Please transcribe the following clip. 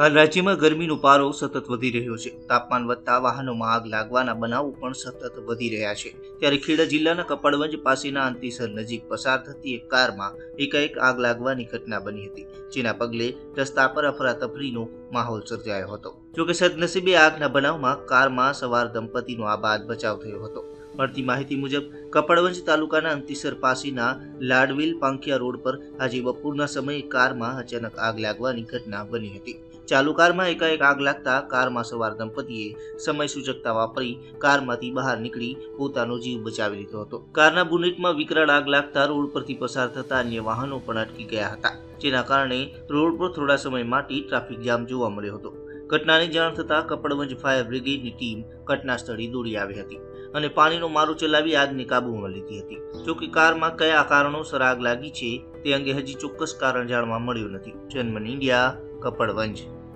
હાલ રાજ્યમાં ગરમીનો પારો સતત વધી રહ્યો છે. તાપમાન વધતા વાહનોમાં આગ લાગવાના બનાવો પણ સતત વધી રહ્યા છે. ત્યારે ખેડા જિલ્લાના કપડવંજ પાસેના અંતિસર નજીક પસાર થતી એક કારમાં એકાએક આગ લાગવાની ઘટના બની હતી, જેના પગલે રસ્તા પર અફરાતફરીનો માહોલ સર્જાયો હતો. જોકે સદનસીબે આગના બનાવમાં કારમાં સવાર દંપતીનો આ બાદ બચાવ થયો હતો. મળતી માહિતી મુજબ, કપડવંજ તાલુકાના અંતિસર પાસીના લાડવિલ પાંખિયા રોડ પર આજે બપોરના સમયે કારમાં અચાનક આગ લાગવાની ઘટના બની હતી. ચાલુ કારમાં એકાએક આગ લાગતા કારમાં સવાર દંપતીએ સમય સૂચકતા વાપરી કારમાંથી બહાર નીકળી પોતાનો જીવ બચાવી લીધો હતો. કારના બુનેટમાં વિકરાળ આગ લાગતા રોડ પરથી પસાર થતા અન્ય વાહનો પણ અટકી ગયા હતા, જેના કારણે રોડ પર થોડા સમય માટે ટ્રાફિક જામ જોવા મળ્યો હતો. ઘટનાની જાણ થતાં કપડવંજ ફાયર બ્રિગેડની ટીમ ઘટના સ્થળે દોડી આવી હતી. અને પાણીનો મારો ચલાવી આગને કાબૂમાં લીધી હતી. જોકે કારમાં કયા કારણોસર આગ લાગી છે તે અંગે હજી ચોક્કસ કારણ જાણવા મળ્યું નથી. જન્મન ઇન્ડિયા, કપડવંજ.